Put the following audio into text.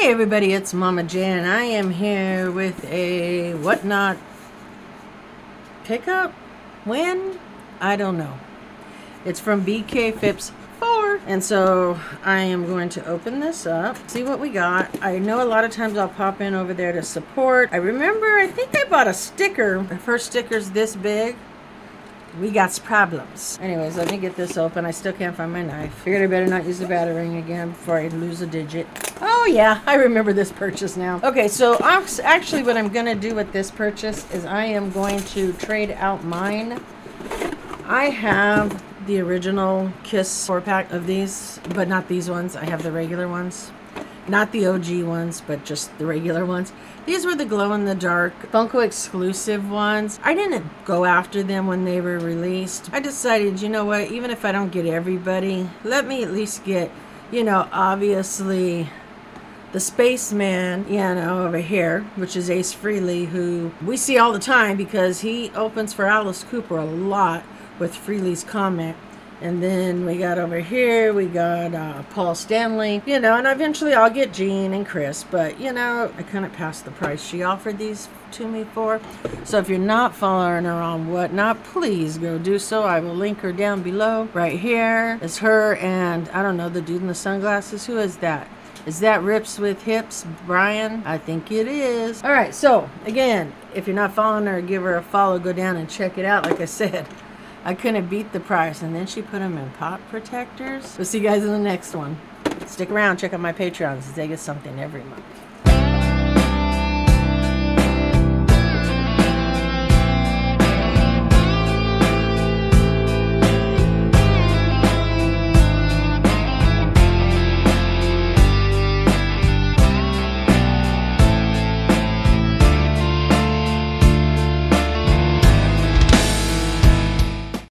Hey everybody, it's Mama Jan. I am here with a whatnot pickup. When? I don't know. It's from BK Phipps 4. And so I am going to open this up, see what we got. I know a lot of times I'll pop in over there to support. I remember, I think I bought a sticker. The first sticker's this big. We got problems. Anyways, let me get this open. I still can't find my knife. Figured I better not use the battery ring again before I lose a digit. Oh, yeah, I remember this purchase now. Okay, so actually what I'm to do with this purchase is I am going to trade out mine. I have the original Kiss 4-pack of these, but not these ones. I have the regular ones. Not the OG ones, but just the regular ones. These were the glow-in-the-dark Funko exclusive ones. I didn't go after them when they were released. I decided, you know what, even if I don't get everybody, let me at least get, you know, obviously the spaceman, you know, over here, which is Ace Frehley, who we see all the time because he opens for Alice Cooper a lot with Frehley's Comet. And then we got over here, we got uh, Paul Stanley, you know, and eventually I'll get Gene and Criss, but you know, I couldn't pass the price she offered these to me for. So if you're not following her on whatnot, please go do so. I will link her down below. Right here is her and I don't know, the dude in the sunglasses. Who is that? Is that Rips with Hips, Brian? I think it is. All right, so again, if you're not following her, give her a follow. Go down and check it out. Like I said, I couldn't beat the price. And then she put them in pop protectors. We'll see you guys in the next one. Stick around. Check out my Patreons. They get something every month.